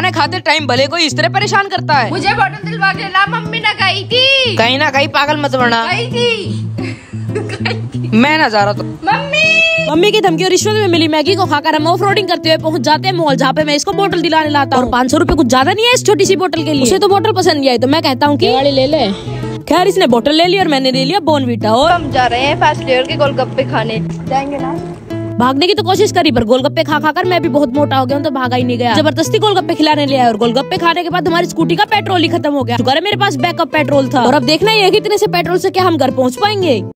खाने खाते टाइम भले कोई इस तरह परेशान करता है। मुझे बोतल दिलवा के ला मम्मी ने गई थी। कहीं ना कहीं पागल मत बना। गई थी। मैं ना जा रहा तो मम्मी। मम्मी की धमकी और रिश्वत में मिली। मैगी को खाकर हम ऑफ़ रोडिंग करते हुए पहुँच जाते हैं मॉल जहाँ पे मैं इसको बोतल दिलाने लाता हूँ। और पाँच सौ रूपए कुछ ज़्यादा नहीं है इस छोटी सी बोतल के लिए। उसे तो बोतल पसंद नहीं आई तो मैं कहता हूँ की गाड़ी ले ले। खैर इसने बोतल ले ली और मैंने ले लिया बोनवीटा और हम जा रहे हैं फास्ट लेयर के गोलगप्पे खाने। जाएँगे ना? भागने की तो कोशिश करी, पर गोलगप्पे खा खा कर मैं भी बहुत मोटा हो गया हूँ तो भागा ही नहीं गया। ज़बरदस्ती गोलगप्पे खिलाने लिया और गोलगप्पे खाने के बाद हमारी स्कूटी का पेट्रोल ही खत्म हो गया। है मेरे पास, बैकअप पेट्रोल था। और अब देखना ही है कि इतने से पेट्रोल से क्या हम घर पहुँच पाएँगे।